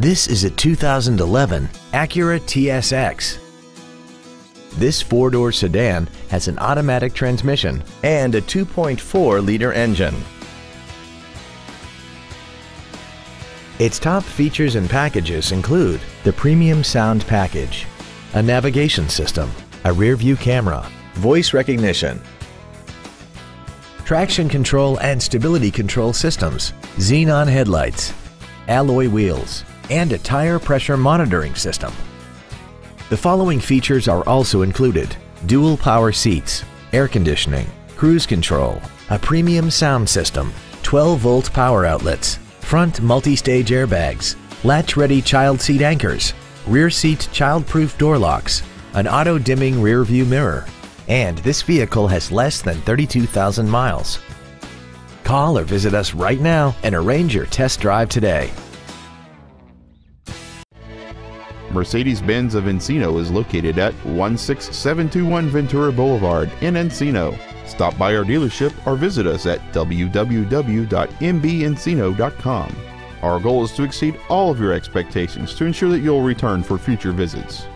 This is a 2011 Acura TSX. This four-door sedan has an automatic transmission and a 2.4-liter engine. Its top features and packages include the premium sound package, a navigation system, a rear view camera, voice recognition, traction control and stability control systems, xenon headlights, alloy wheels, and a tire pressure monitoring system. The following features are also included. Dual power seats, air conditioning, cruise control, a premium sound system, 12 volt power outlets, front multi-stage airbags, latch-ready child seat anchors, rear seat child-proof door locks, an auto-dimming rear view mirror, and this vehicle has less than 32,000 miles. Call or visit us right now and arrange your test drive today. Mercedes Benz of Encino is located at 16721 Ventura Boulevard in Encino. Stop by our dealership or visit us at www.mbencino.com. Our goal is to exceed all of your expectations to ensure that you'll return for future visits.